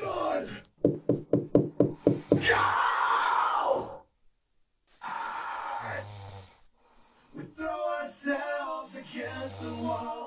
done! We throw ourselves against the wall.